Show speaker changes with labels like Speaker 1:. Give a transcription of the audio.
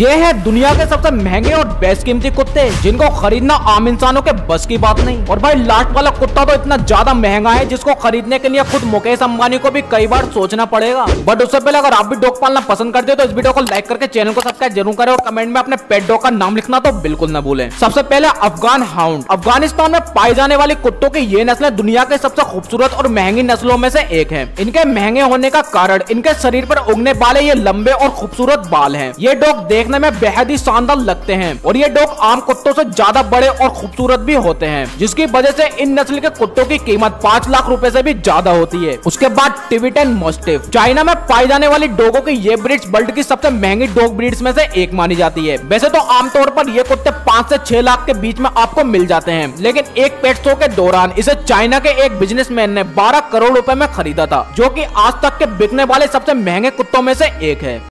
Speaker 1: ये है दुनिया के सबसे महँगे और बेस्ट कीमती कुत्ते, जिनको खरीदना आम इंसानों के बस की बात नहीं। और भाई, लास्ट वाला कुत्ता तो इतना ज़्यादा महँगा है, जिसको खरीदने के लिए खुद मुकेश अंबानी को भी कई बार सोचना पड़ेगा। बट उससे पहले अगर आप भी डॉग पालना पसंद करते हो तो इस वीडियो को लाइक करके चैनल को सब्सक्राइब ज़रूर करें और कमेंट में अपने पेट डॉग का नाम लिखना तो बिल्कुल न भूले। सबसे पहले अफगान हाउंड अफ़गानिस्तान में पाई जाने वाली कुत्तों की ये नस्लें दुनिया के सबसे खूबसूरत और महँगी नस्लों में से एक है। इनके महँगे होने का कारण, इनके शरीर पर उगने वाले ये लंबे और खूबसूरत बाल है। ये डॉग देखने में बेहद ही शानदार लगते हैं। और ये डॉग आम कुत्तों से ज़्यादा बड़े और खूबसूरत भी होते हैं, जिसकी वजह से इन नस्ल के कुत्तों की कीमत पाँच लाख रुपए से भी ज़्यादा होती है। उसके बाद टिबिटन मोस्टिफ। चाइना में पाई जाने वाली डॉगों की ये ब्रिड्स वर्ल्ड की सबसे महँगी डॉग ब्रिड्स में से एक मानी जाती है। वैसे तो आमतौर पर ये कुत्ते पाँच से छह लाख के बीच में आपको मिल जाते हैं, लेकिन एक पेट शो के दौरान इसे चाइना के एक बिजनेसमैन ने 12 करोड़ रुपए में खरीदा था, जो कि आज तक के बिकने वाले सबसे महँगे कुत्तों में से एक है।